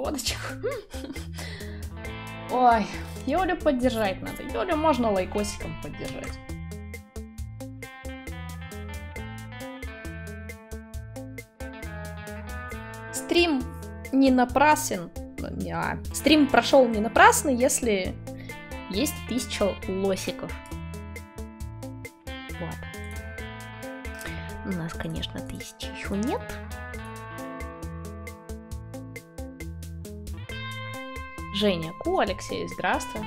фоточку. Ой, Юлю поддержать надо. Юлю можно лайкосиком поддержать. Стрим не напрасен. Не, а, Стрим прошел не напрасно, если есть тысяча лосиков. Вот. У нас, конечно, тысячи еще нет. Женя, Ку, Алексей, здравствуй.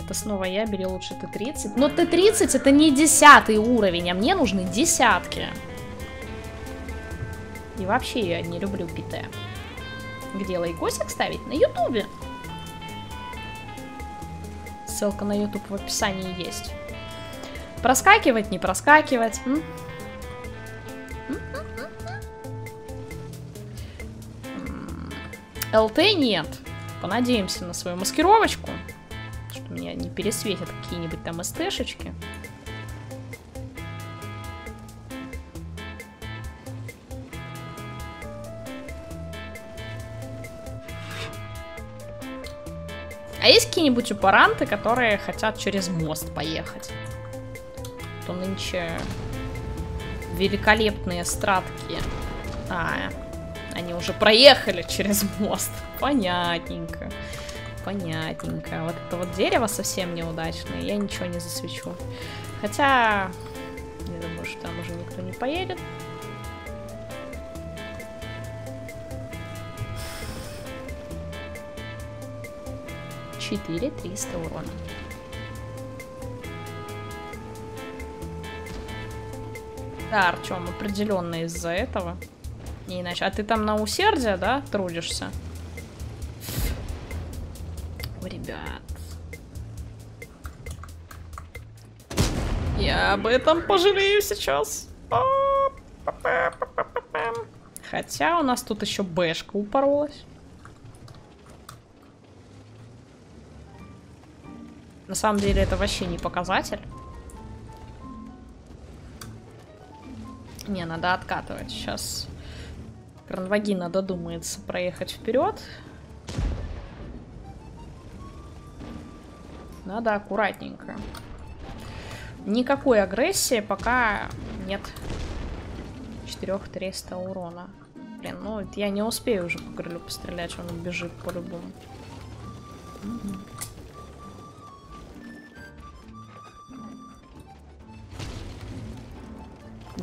Это снова я, бери лучше Т-30. Но Т-30 это не десятый уровень, а мне нужны десятки. И вообще я не люблю ПТ. Где лайкосик ставить? На ютубе. Ссылка на ютуб в описании есть. Проскакивать, не проскакивать. М? ЛТ нет. Понадеемся на свою маскировочку. Что меня не пересветят какие-нибудь там СТшечки. А есть какие-нибудь упоранты, которые хотят через мост поехать? То нынче великолепные стратки. А, они уже проехали через мост. Понятненько. Понятненько. Вот это вот дерево совсем неудачное. Я ничего не засвечу. Хотя... Я думаю, что там уже никто не поедет. Четыре триста урона. Да, Артем, определенно из-за этого. Не иначе. А ты там на усердие, да, трудишься? О, ребят. Я об этом пожалею сейчас. Хотя у нас тут еще бэшка упоролась. На самом деле это вообще не показатель. Не, надо откатывать. Сейчас Кранвагина додумается проехать вперед. Надо аккуратненько. Никакой агрессии, пока нет 4300 урона. Блин, ну я не успею уже по крылю пострелять, он бежит по-любому. Угу.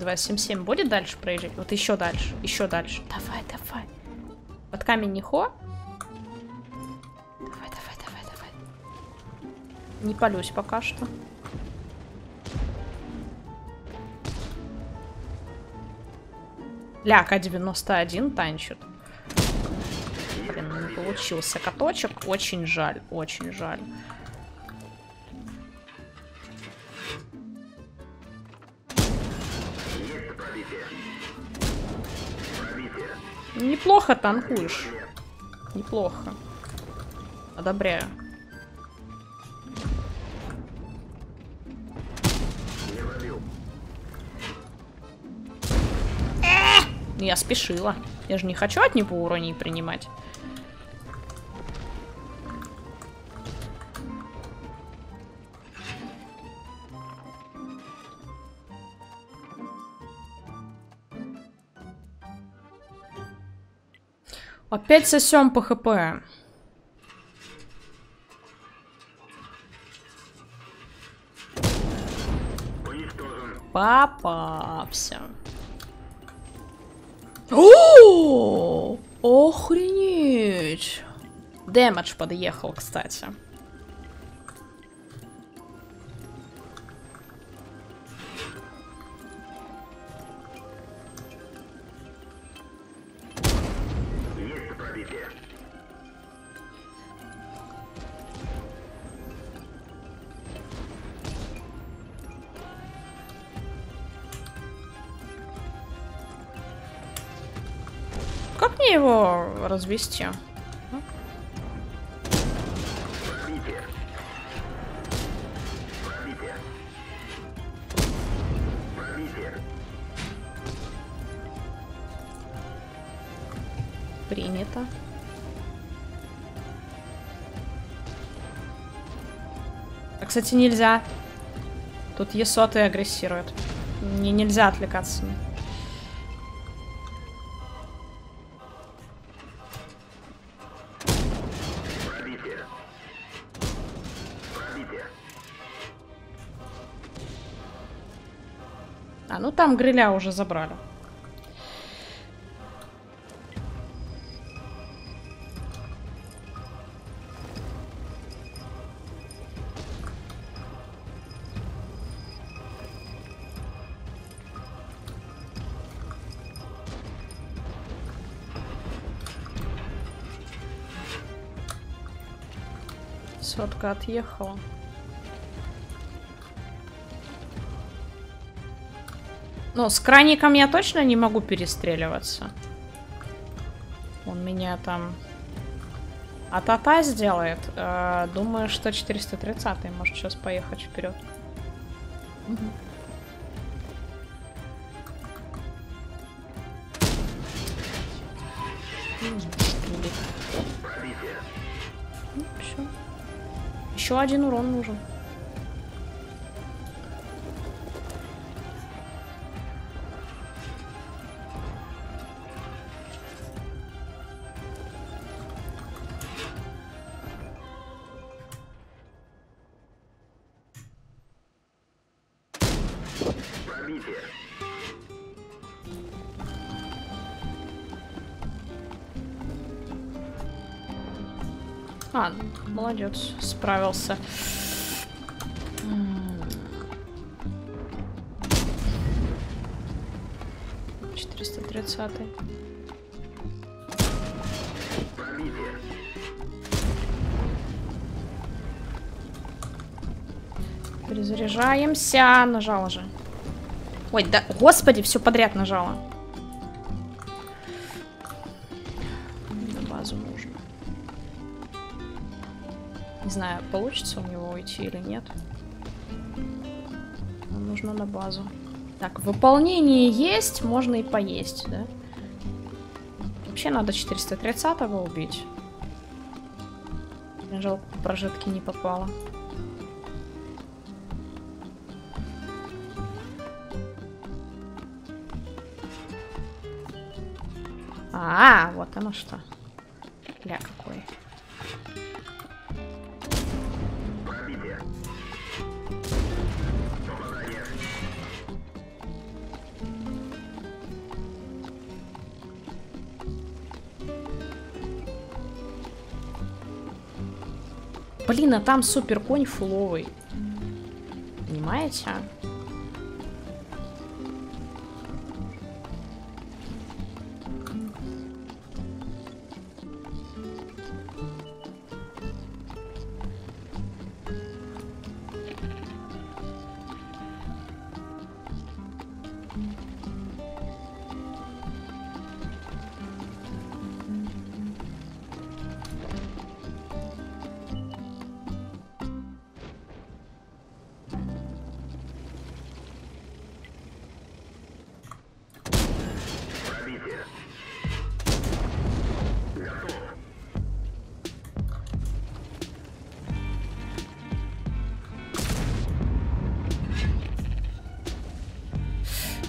277 будет дальше проезжать? Вот еще дальше, еще дальше. Давай, давай. Под камень не хо. Давай, давай, давай, давай. Не полюсь пока что. Ля, К-91 танчит. Блин, не получился каточек. Очень жаль, очень жаль. Неплохо танкуешь. Неплохо. Одобряю. Я спешила. Я же не хочу от него уроний принимать. Опять сосем по хп. Попався. О, охренеть. Дэмэдж подъехал, кстати. Его развести. Принято. А, кстати, нельзя. Тут есоты агрессируют. Мне нельзя отвлекаться. А, ну там гриля уже забрали. Сотка отъехала. Ну, с краником я точно не могу перестреливаться. Он меня там... А сделает. Э, думаю, что 430 может сейчас поехать вперед. Ну. Еще один урон нужен. А, молодец, справился. Четыреста тридцатый. Перезаряжаемся. Нажала же. Ой, да, господи, все подряд нажала. знаю, получится у него уйти или нет. Нам нужно на базу. Так, выполнение есть, можно и поесть, да? Вообще надо 430-го убить. Жалко, прожитки не попало. А, -а, -а вот оно что. Ля какой. Блин, а там супер конь фуловый. Понимаете?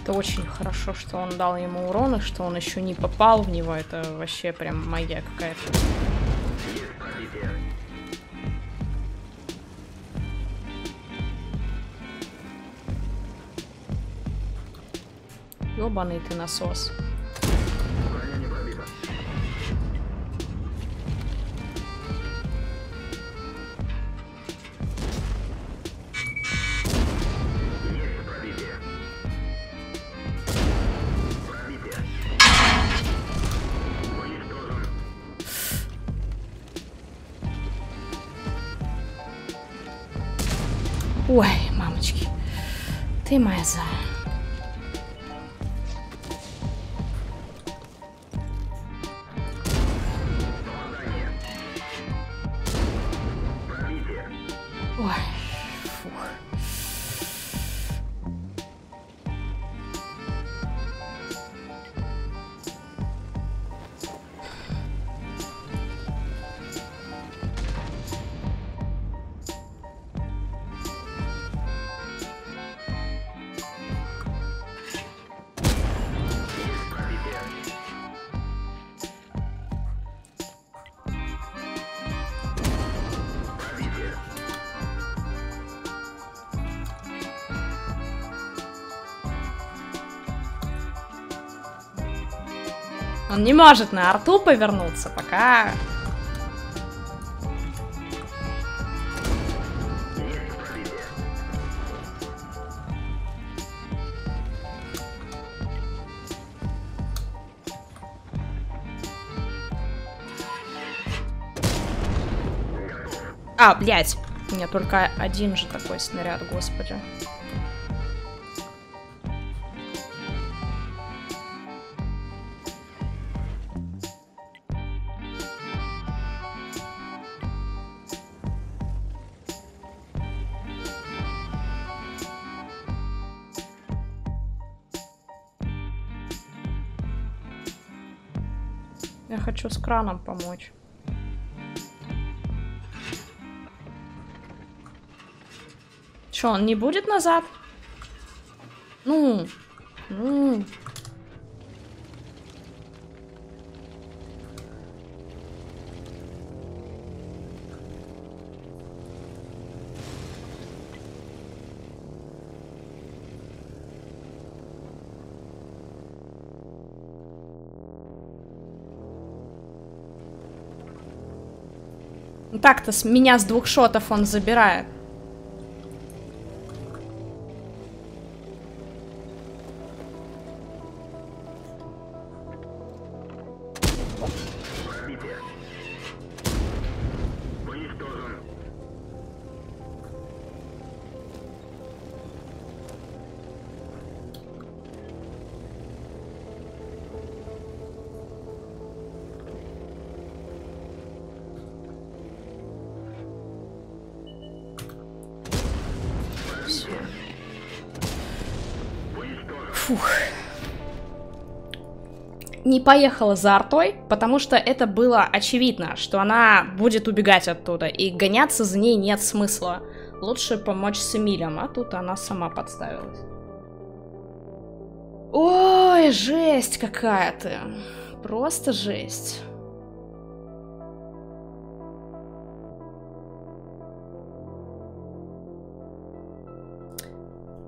Это очень хорошо, что он дал ему урон, и что он еще не попал в него. Это вообще прям магия какая-то. Ёбаный ты насос. Ой, мамочки. Ты моя за. Он не может на арту повернуться, пока... А, блядь. У меня только один же такой снаряд, господи. Я хочу с краном помочь. Что, он не будет назад? Ну. Так-то с меня с двух шотов он забирает. Фух. Не поехала за артой, потому что это было очевидно, что она будет убегать оттуда, и гоняться за ней нет смысла. Лучше помочь с Эмилем, а тут она сама подставилась. Ой, жесть какая-то. Просто жесть.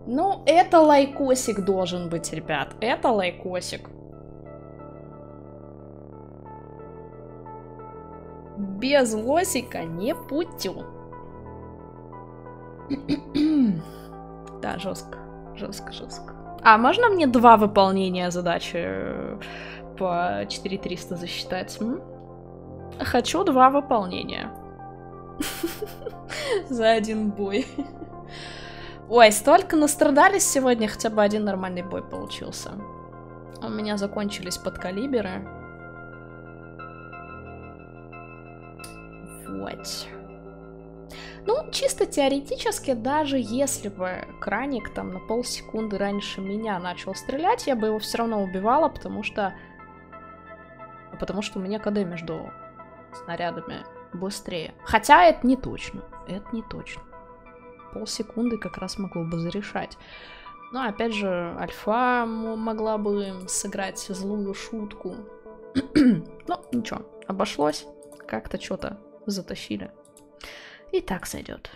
Ну, это лайкосик должен быть, ребят. Это лайкосик. Без лосика не путю. да, жестко. Жестко, жестко. А можно мне два выполнения задачи э, по 4300 засчитать? М? Хочу два выполнения. За один бой. Ой, столько настрадались сегодня, хотя бы один нормальный бой получился. У меня закончились подкалиберы. Вот. Ну, чисто теоретически, даже если бы краник там на полсекунды раньше меня начал стрелять, я бы его все равно убивала, потому что... Потому что у меня КД между снарядами быстрее. Хотя это не точно. Это не точно полсекунды как раз могло бы зарешать. Но опять же, Альфа могла бы сыграть злую шутку. Но ничего, обошлось. Как-то что-то затащили. И так сойдет.